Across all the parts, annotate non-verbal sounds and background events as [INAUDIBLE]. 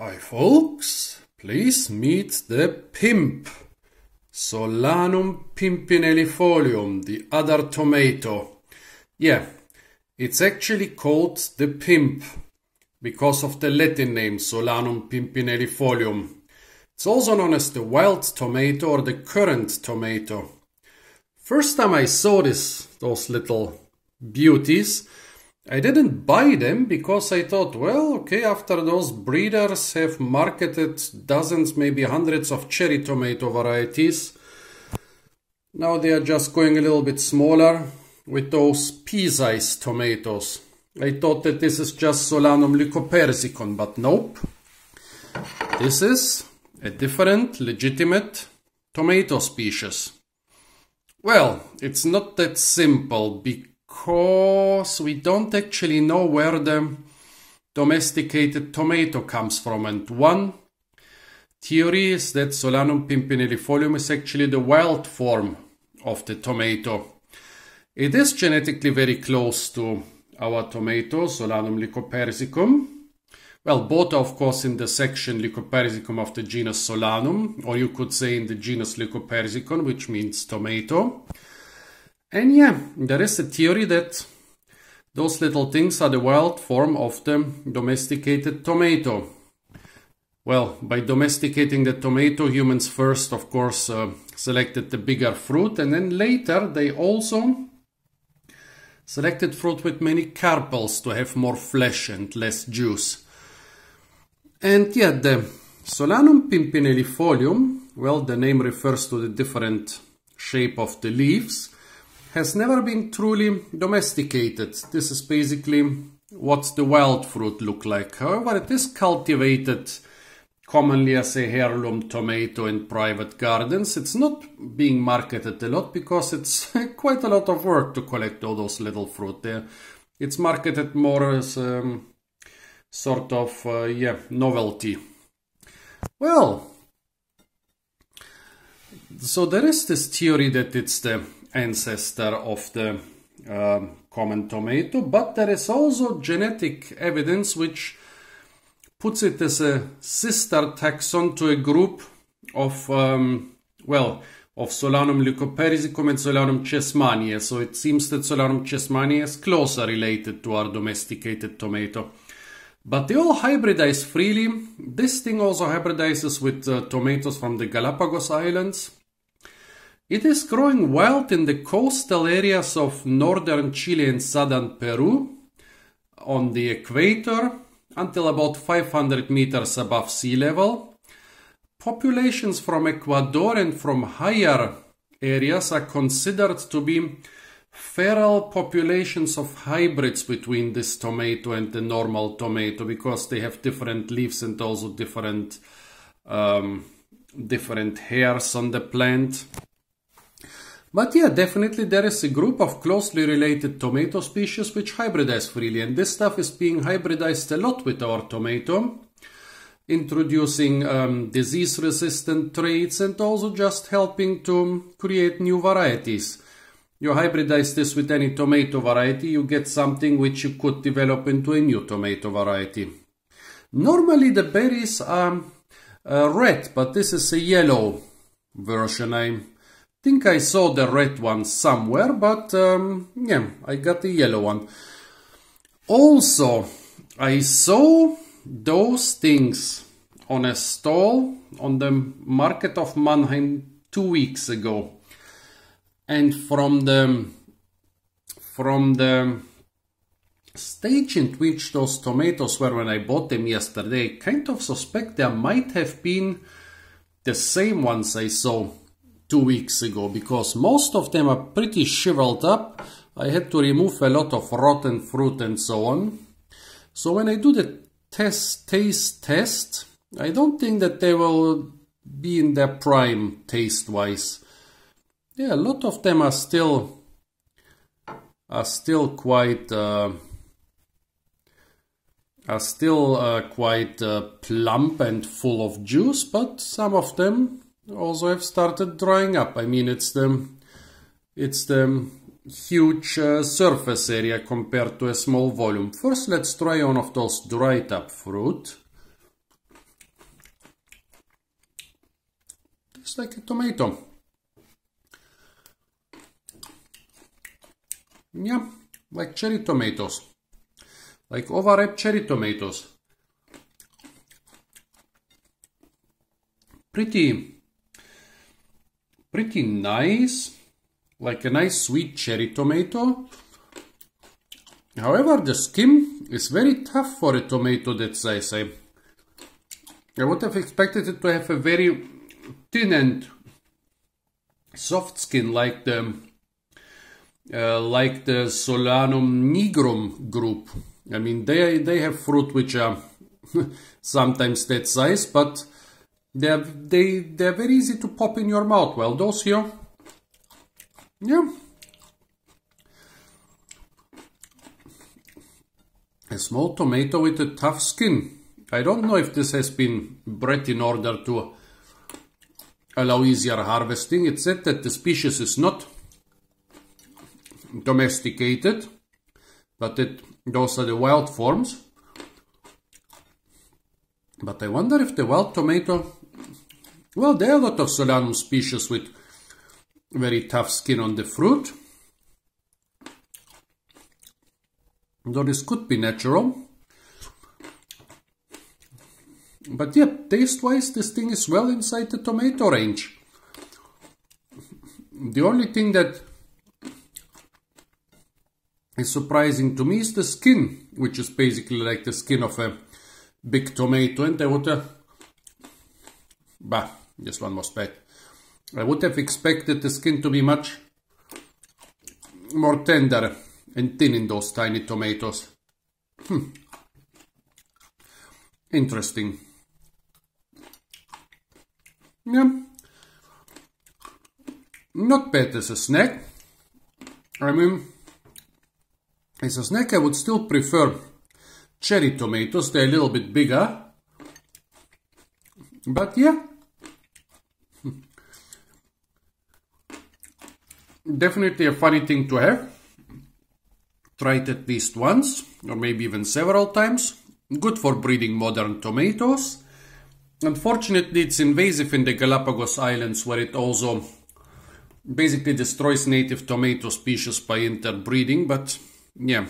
Hi folks, please meet the pimp. Solanum pimpinellifolium, the other tomato. Yeah, it's actually called the pimp because of the Latin name Solanum pimpinellifolium. It's also known as the wild tomato or the currant tomato. First time I saw this, those little beauties, I didn't buy them because I thought, well, okay, after those breeders have marketed dozens, maybe hundreds of cherry tomato varieties, now they are just going a little bit smaller with those pea-sized tomatoes. I thought that this is just Solanum lycopersicum, but nope. This is a different, legitimate tomato species. Well, it's not that simple because because we don't actually know where the domesticated tomato comes from. And one theory is that Solanum pimpinellifolium is actually the wild form of the tomato. It is genetically very close to our tomato, Solanum lycopersicum. Well, both are of course in the section Lycopersicum of the genus Solanum, or you could say in the genus Lycopersicum, which means tomato. And yeah, there is a theory that those little things are the wild form of the domesticated tomato. Well, by domesticating the tomato, humans first, of course, uh, selected the bigger fruit, and then later they also selected fruit with many carpels to have more flesh and less juice. And yeah, the Solanum pimpinellifolium, well, the name refers to the different shape of the leaves, has never been truly domesticated. This is basically what the wild fruit look like. However, it is cultivated commonly as a heirloom tomato in private gardens. It's not being marketed a lot because it's [LAUGHS] quite a lot of work to collect all those little fruit there. It's marketed more as um, sort of, uh, yeah, novelty. Well, so there is this theory that it's the ancestor of the uh, common tomato, but there is also genetic evidence which puts it as a sister taxon to a group of, um, well, of Solanum lycopersicum and Solanum cheesmaniae. So it seems that Solanum cheesmaniae is closer related to our domesticated tomato. But they all hybridize freely. This thing also hybridizes with uh, tomatoes from the Galapagos Islands. It is growing wild in the coastal areas of northern Chile and southern Peru, on the equator, until about 500 meters above sea level. Populations from Ecuador and from higher areas are considered to be feral populations of hybrids between this tomato and the normal tomato because they have different leaves and also different um, different hairs on the plant. But yeah, definitely there is a group of closely related tomato species which hybridize freely and this stuff is being hybridized a lot with our tomato, introducing um, disease-resistant traits and also just helping to create new varieties. You hybridize this with any tomato variety, you get something which you could develop into a new tomato variety. Normally the berries are uh, red, but this is a yellow version. I think I saw the red one somewhere, but um, yeah, I got the yellow one. Also, I saw those things on a stall on the market of Mannheim two weeks ago. And from the from the stage in which those tomatoes were when I bought them yesterday, I kind of suspect there might have been the same ones I saw two weeks ago because most of them are pretty shriveled up. I had to remove a lot of rotten fruit and so on. So when I do the test taste test, I don't think that they will be in their prime taste-wise. Yeah, a lot of them are still are still quite uh, are still uh, quite uh, plump and full of juice, but some of them also have started drying up. I mean, it's the, it's the huge uh, surface area compared to a small volume. First, let's try one of those dried up fruit. It's like a tomato. Yeah, like cherry tomatoes. Like overripe cherry tomatoes. Pretty pretty nice. Like a nice sweet cherry tomato. However, the skin is very tough for a tomato, that's I. I would have expected it to have a very thin and soft skin like the uh, like the Solanum nigrum group. I mean, they they have fruit which are [LAUGHS] sometimes that size, but they're they they're very easy to pop in your mouth. Well, those here, yeah. A small tomato with a tough skin. I don't know if this has been bred in order to allow easier harvesting. It said that the species is not domesticated, but it, those are the wild forms. But I wonder if the wild tomato, well, there are a lot of Solanum species with very tough skin on the fruit. Though this could be natural. But yeah, taste-wise, this thing is well inside the tomato range. The only thing that is surprising to me is the skin, which is basically like the skin of a big tomato. And I would. Bah, this one was bad. I would have expected the skin to be much more tender and thin in those tiny tomatoes. Hmm. Interesting. Yeah. Not bad as a snack. I mean, as a snack I would still prefer cherry tomatoes, they're a little bit bigger. But yeah. [LAUGHS] Definitely a funny thing to have. Try it at least once, or maybe even several times. Good for breeding modern tomatoes. Unfortunately, it's invasive in the Galapagos Islands where it also basically destroys native tomato species by interbreeding, but yeah.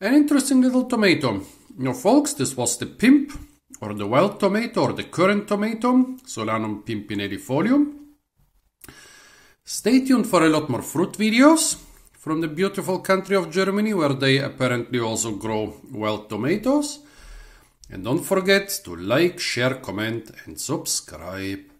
An interesting little tomato. Now folks, this was the pimp, or the wild tomato, or the currant tomato, Solanum pimpinellifolium. Stay tuned for a lot more fruit videos from the beautiful country of Germany, where they apparently also grow wild tomatoes. And don't forget to like, share, comment and subscribe.